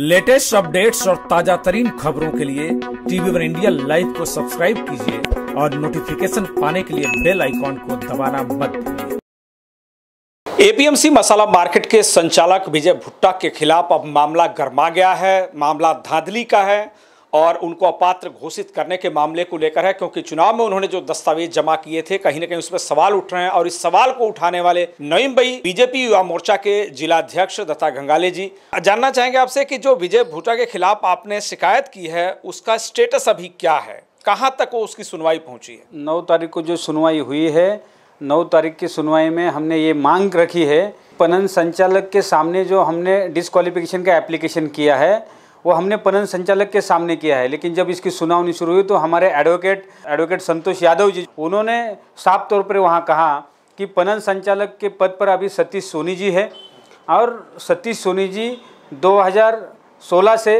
Latest updates और ताज़ा तरीन खबरों के लिए टीवी वन इंडिया लाइव को सब्सक्राइब कीजिए और नोटिफिकेशन पाने के लिए बेल आइकॉन को दबाना मत एपीएमसी मसाला मार्केट के संचालक विजय भुट्टा के खिलाफ अब मामला गर्मा गया है। मामला धांधली का है। और उनको अपात्र घोषित करने के मामले को लेकर है, क्योंकि चुनाव में उन्होंने जो दस्तावेज़ जमा किए थे, कहीं ना कहीं उस पर सवाल उठ रहे हैं और इस सवाल को उठाने वाले नईम भाई बीजेपी युवा मोर्चा के जिलाध्यक्ष दत्ता गंगाले जी। जानना चाहेंगे आपसे कि जो विजय भूटा के खिलाफ आपने शिकायत की है, उसका स्टेटस अभी क्या है? कहाँ तक वो उसकी सुनवाई पहुँची है? नौ तारीख को जो सुनवाई हुई है, नौ तारीख की सुनवाई में हमने ये मांग रखी है, पनन संचालक के सामने जो हमने डिसक्वालिफिकेशन का एप्लीकेशन किया है वो हमने पनन संचालक के सामने किया है। लेकिन जब इसकी सुनावनी शुरू हुई तो हमारे एडवोकेट एडवोकेट संतोष यादव जी, उन्होंने साफ़ तौर पर वहाँ कहा कि पनन संचालक के पद पर अभी सतीश सोनी जी है और सतीश सोनी जी 2016 से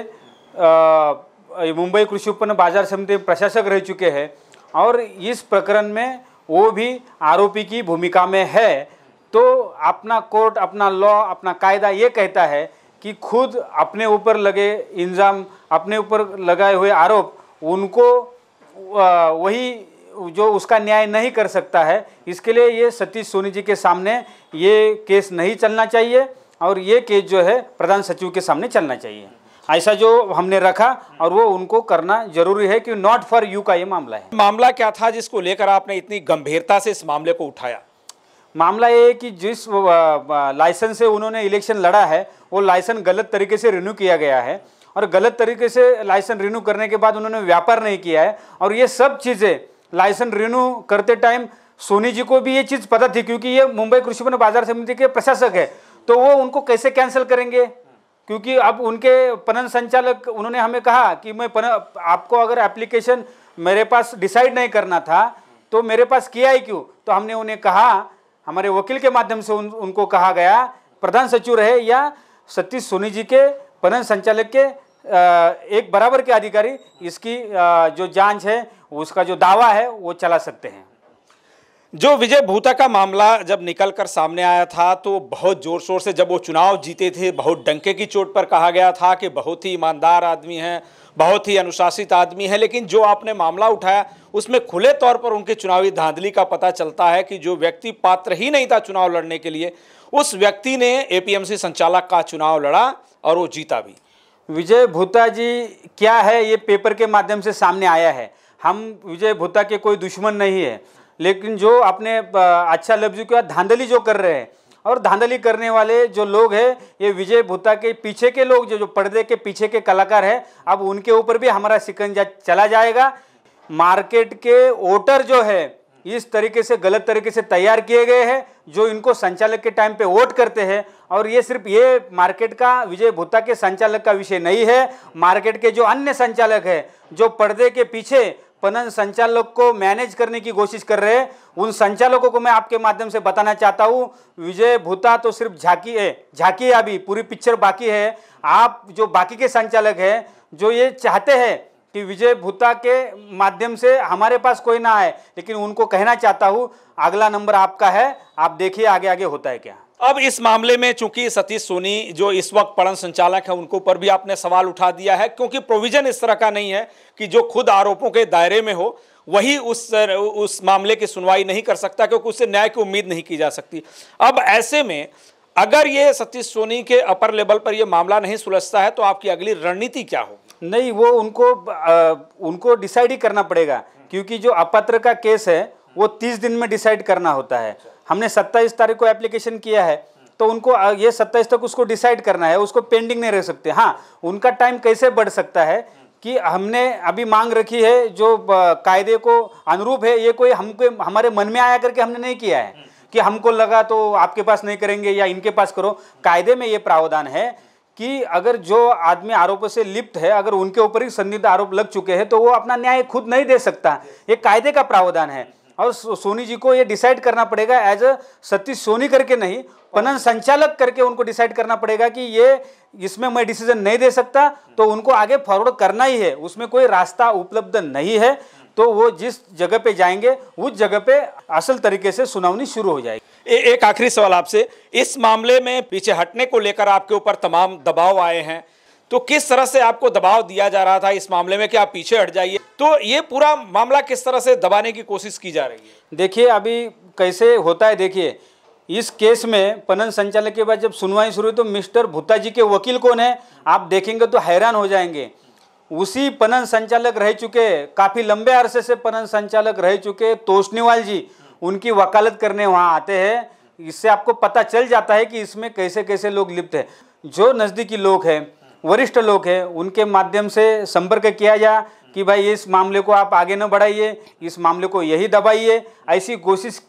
मुंबई कृषि उत्पन्न बाज़ार समिति प्रशासक रह चुके हैं और इस प्रकरण में वो भी आरोपी की भूमिका में है। तो अपना कोर्ट, अपना लॉ, अपना कायदा ये कहता है कि खुद अपने ऊपर लगे इल्ज़ाम, अपने ऊपर लगाए हुए आरोप, उनको वही जो उसका न्याय नहीं कर सकता है, इसके लिए ये सतीश सोनी जी के सामने ये केस नहीं चलना चाहिए और ये केस जो है प्रधान सचिव के सामने चलना चाहिए। ऐसा जो हमने रखा और वो उनको करना ज़रूरी है कि नॉट फॉर यू का ये मामला है। मामला क्या था जिसको लेकर आपने इतनी गंभीरता से इस मामले को उठाया? मामला ये है कि जिस लाइसेंस से उन्होंने इलेक्शन लड़ा है, वो लाइसेंस गलत तरीके से रिन्यू किया गया है। और गलत तरीके से लाइसेंस रिन्यू करने के बाद उन्होंने व्यापार नहीं किया है। और ये सब चीज़ें लाइसेंस रिन्यू करते टाइम सोनी जी को भी ये चीज़ पता थी, क्योंकि ये मुंबई कृषि वन बाज़ार समिति के प्रशासक है। तो वो उनको कैसे कैंसिल करेंगे? क्योंकि अब उनके पनन संचालक, उन्होंने हमें कहा कि मैं पन आपको अगर एप्लीकेशन मेरे पास डिसाइड नहीं करना था तो मेरे पास किया ही क्यों? तो हमने उन्हें कहा हमारे वकील के माध्यम से उन, उनको कहा गया प्रधान सचिव रहे या सतीश सोनी जी के पनन संचालक के एक बराबर के अधिकारी इसकी जो जाँच है उसका जो दावा है वो चला सकते हैं। जो विजय भूता का मामला जब निकल कर सामने आया था तो बहुत ज़ोर शोर से जब वो चुनाव जीते थे, बहुत डंके की चोट पर कहा गया था कि बहुत ही ईमानदार आदमी हैं, बहुत ही अनुशासित आदमी है, लेकिन जो आपने मामला उठाया, उसमें खुले तौर पर उनके चुनावी धांधली का पता चलता है कि जो व्यक्ति पात्र ही नहीं था चुनाव लड़ने के लिए, उस व्यक्ति ने एपीएमसी संचालक का चुनाव लड़ा और वो जीता भी। विजय भूता जी, क्या है ये पेपर के माध्यम से सामने आया है? हम विजय भूता के कोई दुश्मन नहीं है। लेकिन जो अपने अच्छा लफ्ज के धांधली जो कर रहे हैं, और धांधली करने वाले जो लोग हैं, ये विजय भूता के पीछे के लोग, जो जो पर्दे के पीछे के कलाकार हैं, अब उनके ऊपर भी हमारा सिकंजा चला जाएगा। मार्केट के वोटर जो है, इस तरीके से, गलत तरीके से तैयार किए गए हैं, जो इनको संचालक के टाइम पे वोट करते हैं। और ये सिर्फ़ ये मार्केट का, विजय भुत्ता के संचालक का विषय नहीं है। मार्केट के जो अन्य संचालक है, जो पर्दे के पीछे पनन संचालक को मैनेज करने की कोशिश कर रहे हैं। उन संचालकों को मैं आपके माध्यम से बताना चाहता हूँ। विजय भूता तो सिर्फ़ झांकी है झांकी है अभी, पूरी पिक्चर बाकी है। आप जो बाकी के संचालक हैं, जो ये चाहते हैं कि विजय भूता के माध्यम से हमारे पास कोई ना आए, लेकिन उनको कहना चाहता हूँ, अगला नंबर आपका है, आप देखिए आगे आगे होता है क्या। अब इस मामले में चूँकि सतीश सोनी जो इस वक्त पढ़न संचालक है उनको ऊपर भी आपने सवाल उठा दिया है क्योंकि प्रोविज़न इस तरह का नहीं है कि जो खुद आरोपों के दायरे में हो वही उस उस मामले की सुनवाई नहीं कर सकता क्योंकि उससे न्याय की उम्मीद नहीं की जा सकती। अब ऐसे में अगर ये सतीश सोनी के अपर लेवल पर यह मामला नहीं सुलझता है तो आपकी अगली रणनीति क्या होगी? नहीं वो उनको आ, उनको डिसाइड ही करना पड़ेगा क्योंकि जो अपात्र का केस है वो तीस दिन में डिसाइड करना होता है। हमने सत्ताईस तारीख को एप्लीकेशन किया है तो उनको ये सत्ताईस तक उसको डिसाइड करना है, उसको पेंडिंग नहीं रह सकते। हाँ उनका टाइम कैसे बढ़ सकता है कि हमने अभी मांग रखी है, जो कायदे को अनुरूप है, ये कोई हमको, हमारे मन में आया करके हमने नहीं किया है कि हमको लगा तो आपके पास नहीं करेंगे या इनके पास करो। कायदे में ये प्रावधान है कि अगर जो आदमी आरोपों से लिप्त है, अगर उनके ऊपर ही संदिग्ध आरोप लग चुके हैं तो वो अपना न्याय खुद नहीं दे सकता। ये कायदे का प्रावधान है। और सोनी जी को ये डिसाइड करना पड़ेगा एज अ सतीश सोनी करके नहीं पनन संचालक करके उनको डिसाइड करना पड़ेगा कि ये इसमें मैं डिसीज़न नहीं दे सकता तो उनको आगे फॉरवर्ड करना ही है। उसमें कोई रास्ता उपलब्ध नहीं है तो वो जिस जगह पे जाएँगे उस जगह पे असल तरीके से सुनावनी शुरू हो जाएगी। ए, एक आखिरी सवाल आपसे इस मामले में पीछे हटने को लेकर आपके ऊपर तमाम दबाव आए हैं तो किस तरह से आपको दबाव दिया जा रहा था इस मामले में कि आप पीछे हट जाइए? तो ये पूरा मामला किस तरह से दबाने की कोशिश की जा रही है? देखिए, अभी कैसे होता है, देखिए, इस केस में पनन संचालक के बाद जब सुनवाई शुरू हुई तो मिस्टर भुट्टा जी के वकील कौन है? आप देखेंगे तो हैरान हो जाएँगे। उसी पनन संचालक रह चुके, काफ़ी लंबे अरसे से पनन संचालक रह चुके तोषनीवाल जी। उनकी वकालत करने वहाँ आते हैं। इससे आपको पता चल जाता है कि इसमें कैसे कैसे लोग लिप्त है। जो नज़दीकी लोग हैं वरिष्ठ लोग हैं, उनके माध्यम से संपर्क किया जा कि भाई इस मामले को आप आगे न बढ़ाइए, इस मामले को यही दबाइए। ऐसी कोशिश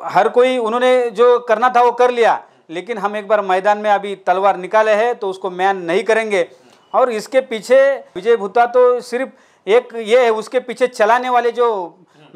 हर कोई उन्होंने जो करना था वो कर लिया, लेकिन हम एक बार मैदान में अभी तलवार निकाले हैं तो उसको मैन नहीं करेंगे। और इसके पीछे विजय भुत्ता तो सिर्फ़ एक ये है, उसके पीछे चलाने वाले जो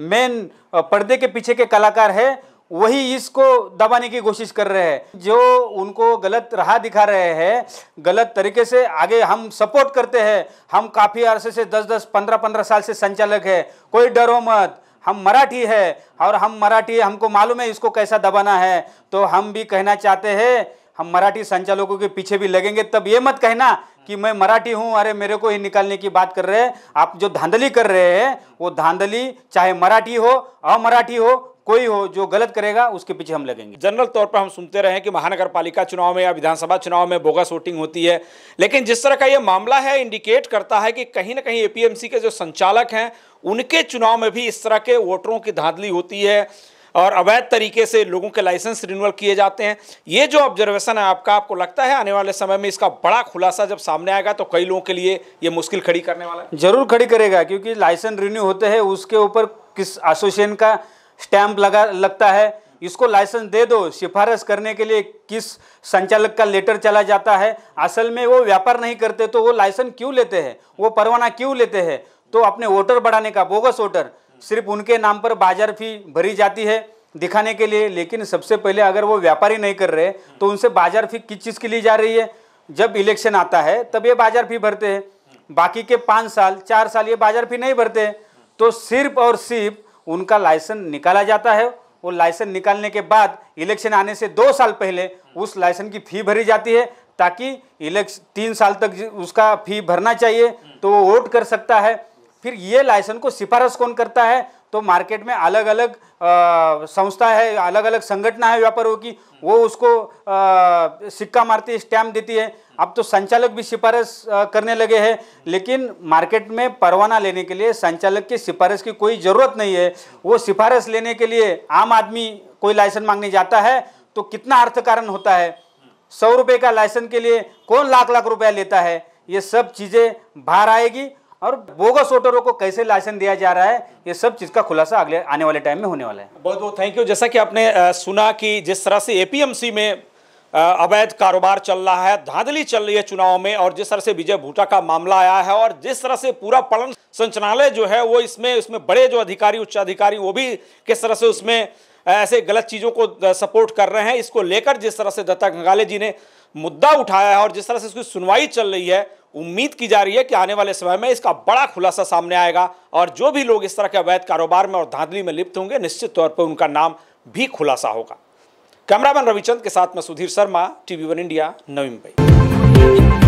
मेन पर्दे के पीछे के कलाकार है वही इसको दबाने की कोशिश कर रहे हैं। जो उनको गलत राह दिखा रहे हैं, गलत तरीके से आगे हम सपोर्ट करते हैं। हम काफ़ी अरसे से 10-10 15-15 साल से संचालक है। कोई डरो मत। हम मराठी है और हम मराठी, हमको मालूम है इसको कैसा दबाना है। तो हम भी कहना चाहते हैं, हम मराठी संचालकों के पीछे भी लगेंगे। तब ये मत कहना कि मैं मराठी हूँ, अरे मेरे को ही निकालने की बात कर रहे हैं। आप जो धांधली कर रहे हैं, वो धांधली चाहे मराठी हो, अमराठी हो कोई हो जो गलत करेगा उसके पीछे हम लगेंगे। जनरल तौर पर हम सुनते रहे कि महानगर पालिका चुनाव में या विधानसभा चुनाव में बोगस वोटिंग होती है। लेकिन जिस तरह का ये मामला है इंडिकेट करता है कि कहीं ना कहीं एपीएमसी के जो संचालक हैं उनके चुनाव में भी इस तरह के वोटरों की धांधली होती है और अवैध तरीके से लोगों के लाइसेंस रिन्यूअल किए जाते हैं। ये जो ऑब्जर्वेशन है आपका आपको लगता है आने वाले समय में इसका बड़ा खुलासा जब सामने आएगा तो कई लोगों के लिए ये मुश्किल खड़ी करने वाला है? ज़रूर खड़ी करेगा क्योंकि लाइसेंस रिन्यू होते हैं उसके ऊपर किस एसोसिएशन का स्टैंप लगा, लगता है। इसको लाइसेंस दे दो, सिफारिश करने के लिए किस संचालक का लेटर चला जाता है। असल में वो व्यापार नहीं करते तो वो लाइसेंस क्यों लेते हैं? वो परवाना क्यों लेते हैं? तो अपने वोटर बढ़ाने का, बोगस वोटर, सिर्फ़ उनके नाम पर बाज़ार फ़ी भरी जाती है दिखाने के लिए। लेकिन सबसे पहले अगर वो व्यापारी नहीं कर रहे तो उनसे बाज़ार फ़ी किस चीज़ की ली जा रही है? जब इलेक्शन आता है, तब ये बाज़ार फ़ी भरते हैं। बाकी के पाँच साल, चार साल ये बाज़ार फ़ी नहीं भरते। तो सिर्फ़ और सिर्फ़ उनका लाइसेंस निकाला जाता है। वो लाइसेंस निकालने के बाद इलेक्शन आने से दो साल पहले उस लाइसेंस की फ़ी भरी जाती है ताकि इलेक्शन तीन साल तक उसका फ़ी भरना चाहिए तो वो वोट कर सकता है। फिर ये लाइसेंस को सिफारस कौन करता है? तो मार्केट में अलग अलग संस्था है अलग अलग संगठना है व्यापारों की वो उसको आ, सिक्का मारती है स्टैम्प देती है। अब तो संचालक भी सिफारिश करने लगे हैं लेकिन मार्केट में परवाना लेने के लिए संचालक की सिफारिश की कोई ज़रूरत नहीं है। वो सिफारिश लेने के लिए आम आदमी कोई लाइसेंस मांगने जाता है तो कितना अर्थ कारण होता है? सौ रुपये का लाइसेंस के लिए कौन लाख लाख रुपया लेता है? ये सब चीज़ें बाहर आएगी। और बोगस वोटरों को कैसे लाइसेंस दिया जा रहा है, ये सब चीज़ का खुलासा अगले, आने वाले टाइम में होने वाला है। बहुत बहुत थैंक यू। जैसा कि आपने सुना कि जिस तरह से एपीएमसी में अवैध कारोबार चल रहा है, धांधली चल रही है चुनाव में, और जिस तरह से विजय भूटा का मामला आया है, और जिस तरह से पूरा पड़न संचालय जो है, वो इसमें, उसमें बड़े जो अधिकारी, उच्च अधिकारी, वो भी किस तरह से उसमें ऐसे गलत चीज़ों को सपोर्ट कर रहे हैं, इसको लेकर जिस तरह से दत्ता गंगाले जी ने मुद्दा उठाया है, और जिस तरह से इसकी सुनवाई चल रही है उम्मीद की जा रही है कि आने वाले समय में इसका बड़ा खुलासा सामने आएगा और जो भी लोग इस तरह के अवैध कारोबार में और धांधली में लिप्त होंगे, निश्चित तौर पर उनका नाम भी खुलासा होगा। कैमरामैन रविचंद के साथ में Sudhir Sharma, TV one India, Navi Mumbai.